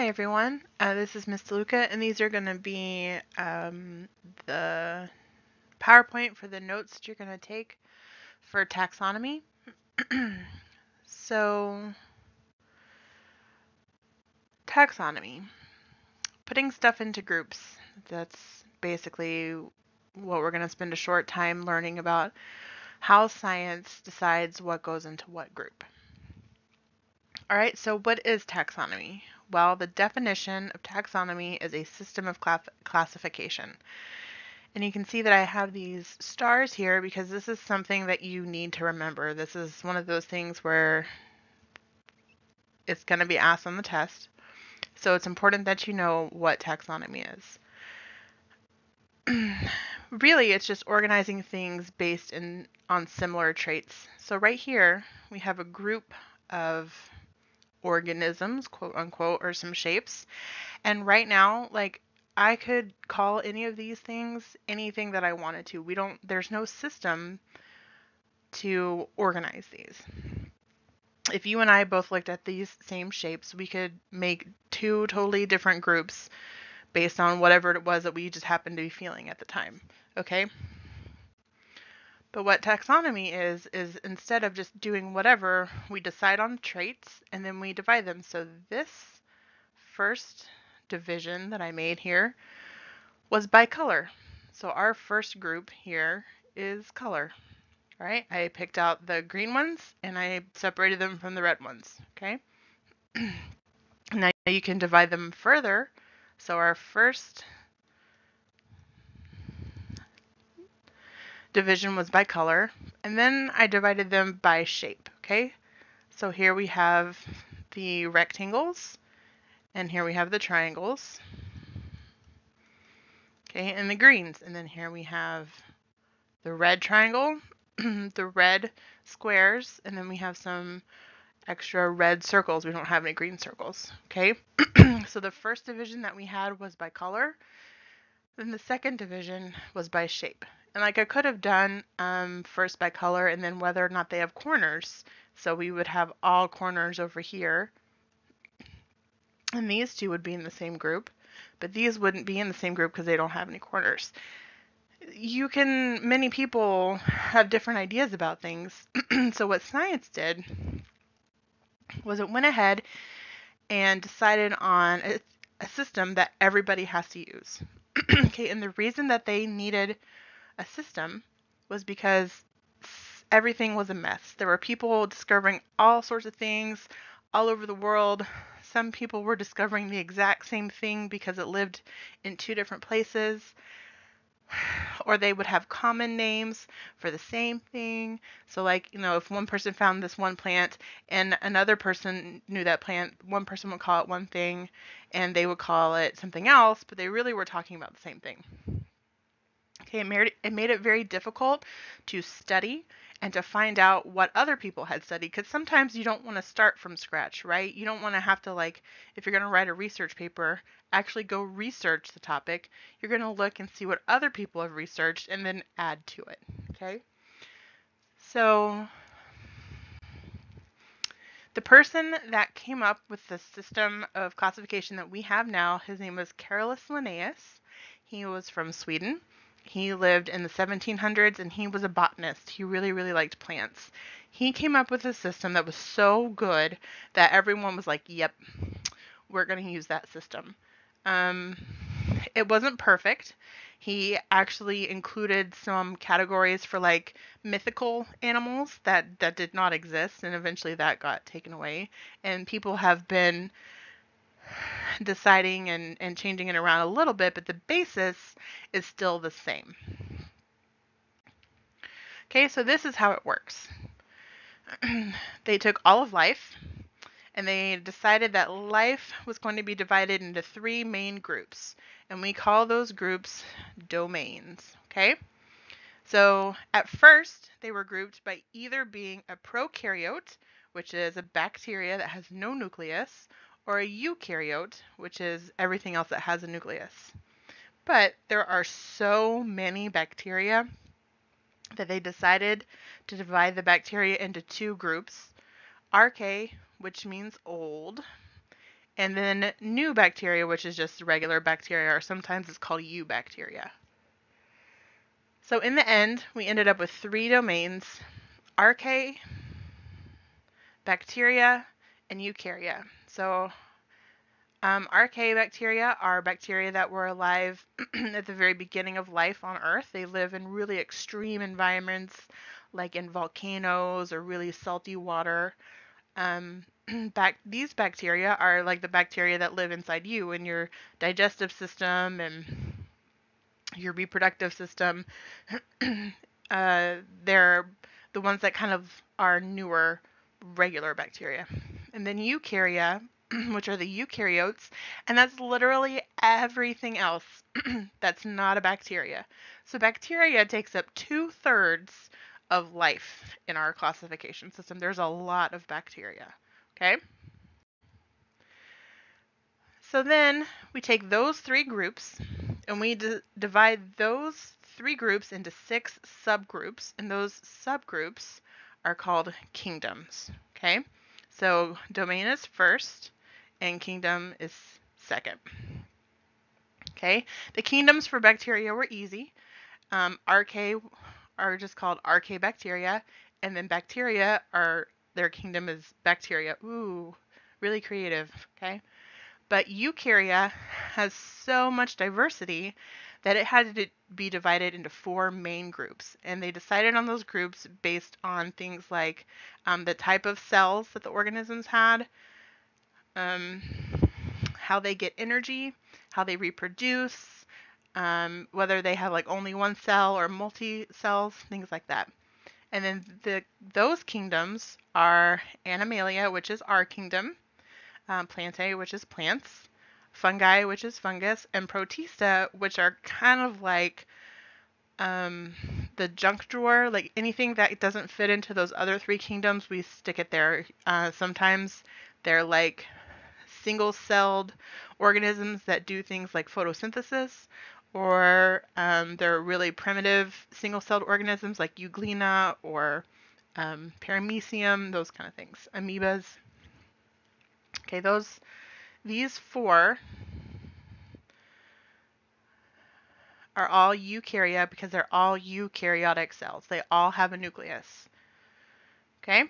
Hi everyone, uh, this is Miss DeLuca and these are going to be um, the PowerPoint for the notes that you're going to take for taxonomy. so, taxonomy, putting stuff into groups, that's basically what we're going to spend a short time learning about how science decides what goes into what group. All right, so what is taxonomy? Well, the definition of taxonomy is a system of classification. And you can see that I have these stars here because this is something that you need to remember. This is one of those things where it's going to be asked on the test. So it's important that you know what taxonomy is. really, it's just organizing things based in on similar traits. So right here, we have a group of organisms, quote unquote, or some shapes. And right now, like I could call any of these things anything that I wanted to. We don't, there's no system to organize these. If you and I both looked at these same shapes, we could make two totally different groups based on whatever it was that we just happened to be feeling at the time. Okay? But what taxonomy is, is instead of just doing whatever, we decide on traits and then we divide them. So this first division that I made here was by color. So our first group here is color, right? I picked out the green ones and I separated them from the red ones, okay? now you can divide them further. So our first division was by color, and then I divided them by shape, okay? So here we have the rectangles, and here we have the triangles, okay, and the greens, and then here we have the red triangle, the red squares, and then we have some extra red circles. We don't have any green circles, okay? so the first division that we had was by color, then the second division was by shape. And like I could have done um, first by color and then whether or not they have corners. So we would have all corners over here. And these two would be in the same group. But these wouldn't be in the same group because they don't have any corners. You can, many people have different ideas about things. so what science did was it went ahead and decided on a, a system that everybody has to use. okay, and the reason that they needed a system was because everything was a mess. There were people discovering all sorts of things all over the world. Some people were discovering the exact same thing because it lived in two different places. Or they would have common names for the same thing. So, like, you know, if one person found this one plant and another person knew that plant, one person would call it one thing and they would call it something else, but they really were talking about the same thing. Okay, it made, it made it very difficult to study and to find out what other people had studied because sometimes you don't want to start from scratch, right? You don't want to have to like if you're going to write a research paper, actually go research the topic. You're going to look and see what other people have researched and then add to it, okay? So the person that came up with the system of classification that we have now, his name was Carolus Linnaeus. He was from Sweden. He lived in the 1700s and he was a botanist. He really, really liked plants. He came up with a system that was so good that everyone was like, yep, we're going to use that system. Um, it wasn't perfect. He actually included some categories for like mythical animals that, that did not exist, and eventually that got taken away. And people have been deciding and, and changing it around a little bit, but the basis is still the same. Okay, so this is how it works. they took all of life and they decided that life was going to be divided into three main groups, and we call those groups domains. Okay? So at first, they were grouped by either being a prokaryote, which is a bacteria that has no nucleus, or a eukaryote, which is everything else that has a nucleus. But there are so many bacteria that they decided to divide the bacteria into two groups archaea, which means old, and then new bacteria, which is just regular bacteria, or sometimes it's called eubacteria. So in the end, we ended up with three domains, archaea, bacteria, and eukarya. So um, archaea bacteria are bacteria that were alive at the very beginning of life on Earth. They live in really extreme environments, like in volcanoes or really salty water. Um, back, these bacteria are like the bacteria that live inside you in your digestive system and your reproductive system. uh, they're the ones that kind of are newer regular bacteria. And then eukarya, which are the eukaryotes, and that's literally everything else that's not a bacteria. So bacteria takes up two thirds of life in our classification system. There's a lot of bacteria. Okay? So then we take those three groups and we divide those three groups into six subgroups, and those subgroups are called kingdoms. Okay? So domain is first and kingdom is second. Okay? The kingdoms for bacteria were easy. Um, archaea are just called archaebacteria, and then bacteria are their kingdom is bacteria. Ooh, really creative. Okay? But eukarya has so much diversity that it had to be divided into four main groups. And they decided on those groups based on things like um, the type of cells that the organisms had, um, how they get energy, how they reproduce, um, whether they have like only one cell or multi cells, things like that. And then the those kingdoms are Animalia, which is our kingdom, um, Plantae, which is plants, fungi, which is fungus, and protista, which are kind of like um, the junk drawer. Like anything that doesn't fit into those other three kingdoms, we stick it there. Uh, sometimes they're like single celled organisms that do things like photosynthesis, or um, they're really primitive single celled organisms like Euglena or um, Paramecium, those kind of things, amoebas. Okay, those these four are all eukarya because they're all eukaryotic cells. They all have a nucleus. Okay?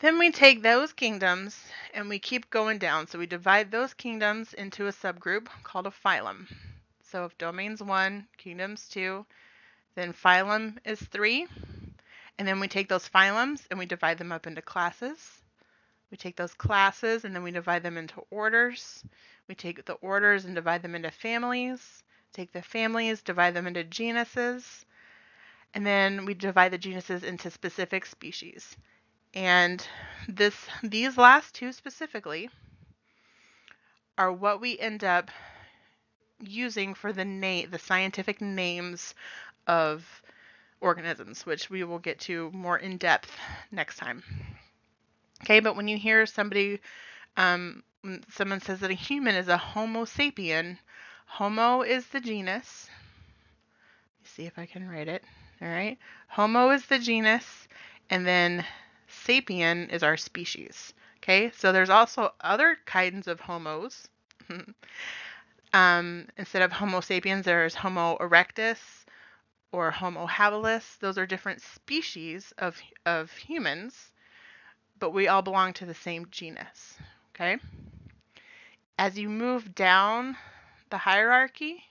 Then we take those kingdoms and we keep going down. So we divide those kingdoms into a subgroup called a phylum. So if domain's 1, kingdom's 2, then phylum is 3. And then we take those phylums and we divide them up into classes. We take those classes and then we divide them into orders. We take the orders and divide them into families. Take the families, divide them into genuses. And then we divide the genuses into specific species. And this these last two specifically are what we end up using for the name the scientific names of organisms, which we will get to more in depth next time. Okay, but when you hear somebody, um, someone says that a human is a Homo sapien, Homo is the genus. Let me see if I can write it. All right, Homo is the genus, and then sapien is our species. Okay, so there's also other kinds of homos. um, instead of Homo sapiens, there's Homo erectus or Homo habilis. Those are different species of, of humans but we all belong to the same genus. Okay? As you move down the hierarchy,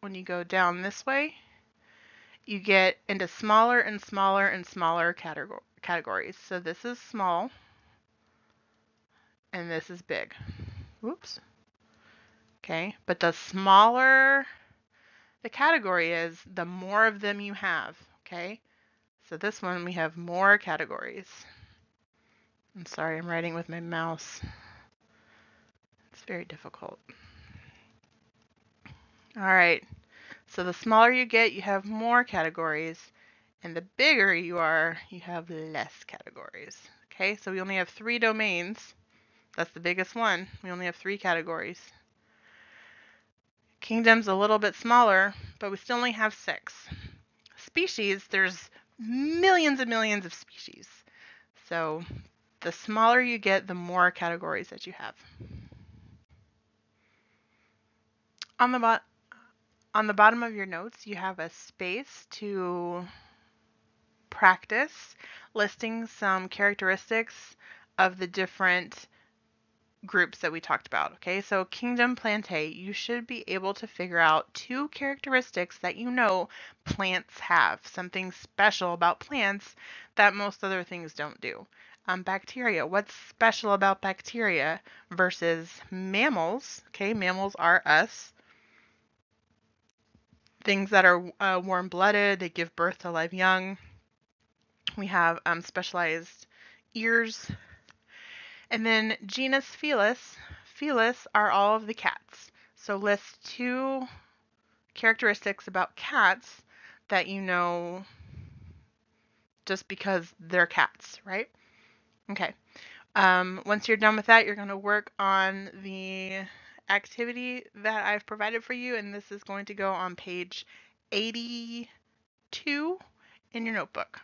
when you go down this way, you get into smaller and smaller and smaller categor categories. So this is small, and this is big. Whoops. Okay, but the smaller the category is, the more of them you have. Okay, so this one we have more categories. I'm sorry, I'm writing with my mouse. It's very difficult. All right, so the smaller you get, you have more categories, and the bigger you are, you have less categories. Okay, so we only have three domains. That's the biggest one. We only have three categories. Kingdom's a little bit smaller, but we still only have six. Species, there's millions and millions of species. So The smaller you get, the more categories that you have. On the, bo on the bottom of your notes, you have a space to practice listing some characteristics of the different groups that we talked about. Okay, so Kingdom Plantae, you should be able to figure out two characteristics that you know plants have, something special about plants that most other things don't do. Um, bacteria, what's special about bacteria versus mammals? Okay, mammals are us. Things that are uh, warm blooded, they give birth to live young. We have um, specialized ears, and then genus Felis. Felis are all of the cats. So list two characteristics about cats that you know just because they're cats, right? Okay. Um, once you're done with that, you're going to work on the activity that I've provided for you, and this is going to go on page 82 in your notebook.